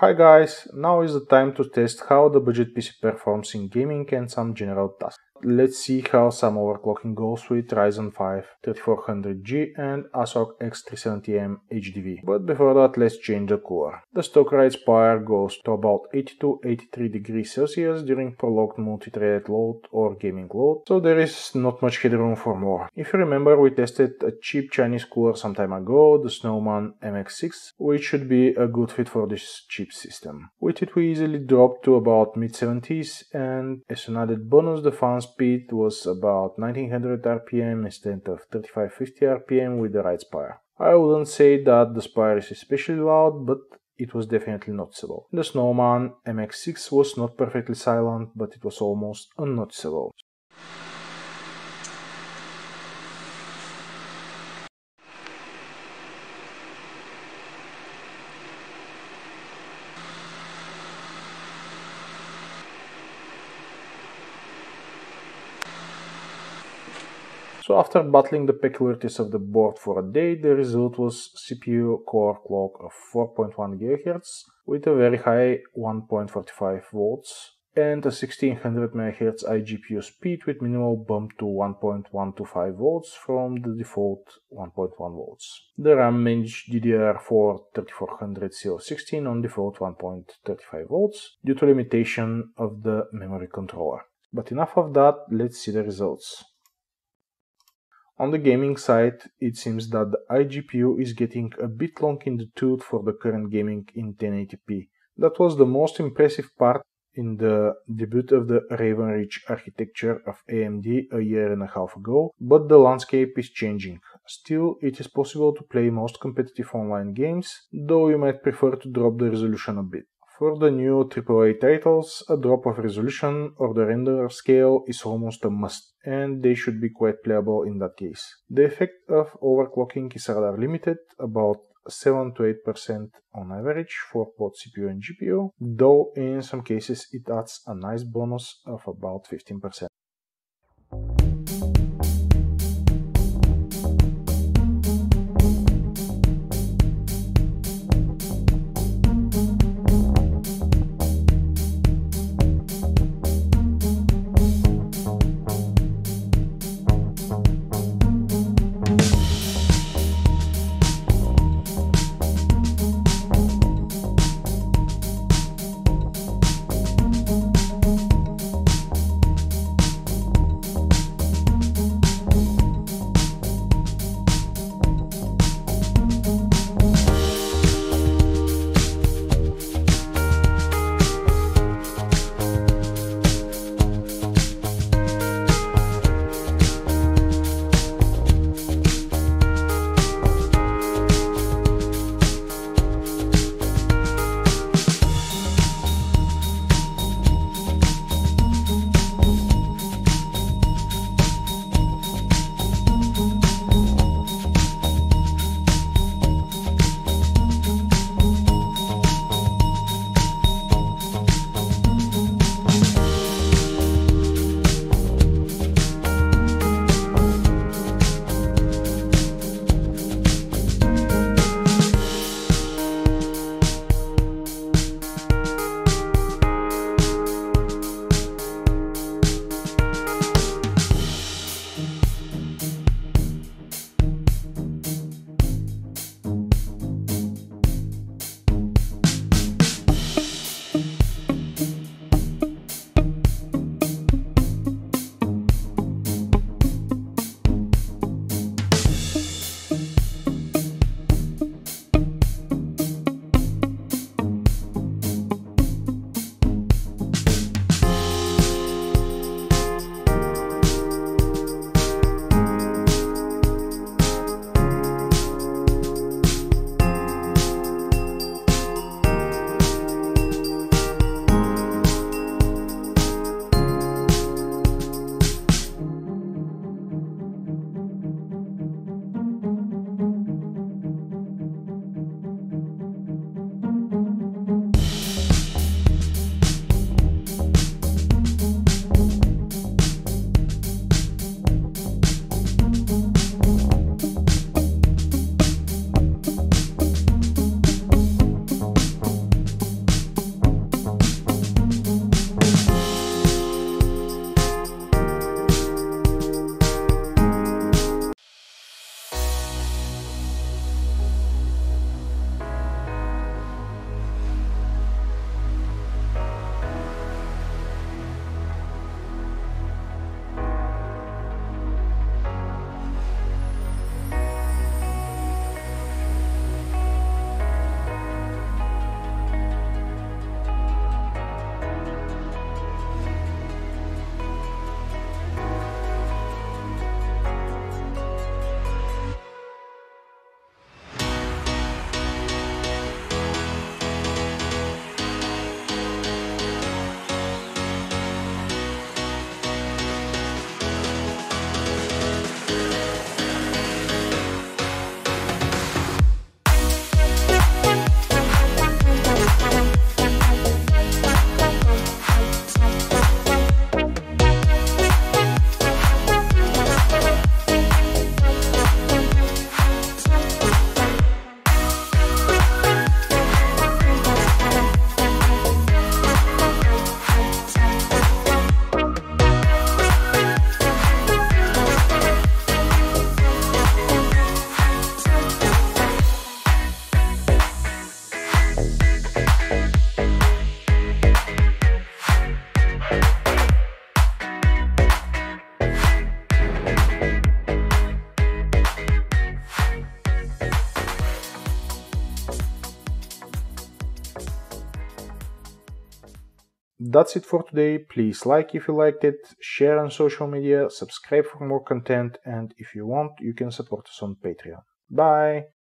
Hi guys, now is the time to test how the budget PC performs in gaming and some general tasks. Let's see how some overclocking goes with Ryzen 5 3400G and ASRock X370M HDV. But before that, let's change the cooler. The stock Wraith Spire goes to about 82-83 degrees Celsius during prolonged multi-threaded load or gaming load, so there is not much headroom for more. If you remember, we tested a cheap Chinese cooler some time ago, the Snowman MX6, which should be a good fit for this cheap system. With it we easily dropped to about mid-70s and as an added bonus the fans speed was about 1900 rpm instead of 3550 rpm with the Wraith Spire. I wouldn't say that the spire is especially loud, but it was definitely noticeable. The Snowman MX6 was not perfectly silent, but it was almost unnoticeable. So after battling the peculiarities of the board for a day, the result was CPU core clock of 4.1 GHz with a very high 1.45 volts and a 1600 MHz iGPU speed with minimal bump to 1.125 volts from the default 1.1 volts. The RAM managed DDR4 3400 CL16 on default 1.35 volts due to limitation of the memory controller. But enough of that, let's see the results. On the gaming side, it seems that the iGPU is getting a bit long in the tooth for the current gaming in 1080p. That was the most impressive part in the debut of the Raven Ridge architecture of AMD a year and a half ago, but the landscape is changing. Still, it is possible to play most competitive online games, though you might prefer to drop the resolution a bit. For the new AAA titles, a drop of resolution or the render scale is almost a must, and they should be quite playable in that case. The effect of overclocking is rather limited, about 7 to 8% on average for both CPU and GPU, though in some cases it adds a nice bonus of about 15%. That's it for today. Please like if you liked it, share on social media, subscribe for more content, and if you want, you can support us on Patreon. Bye!